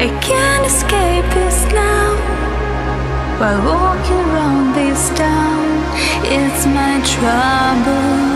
I can't escape this now. While walking around this town It's my trouble.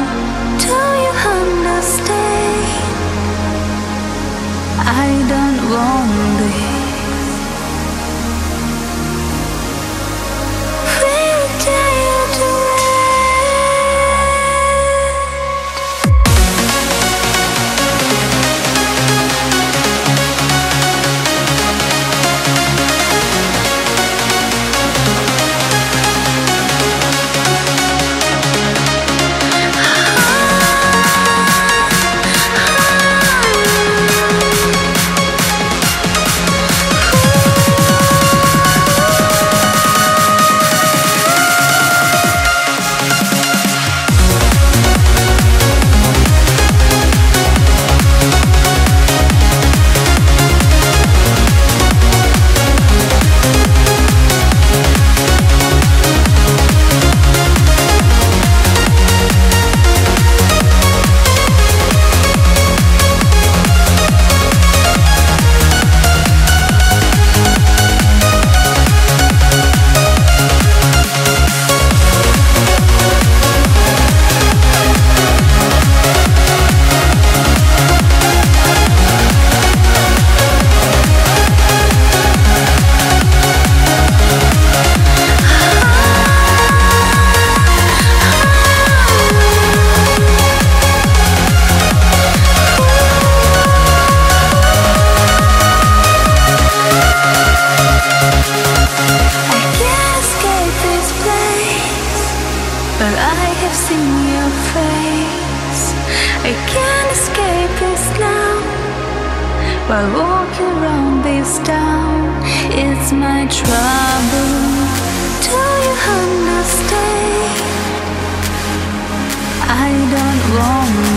While walking around this town, it's my trouble. Do you understand? I don't want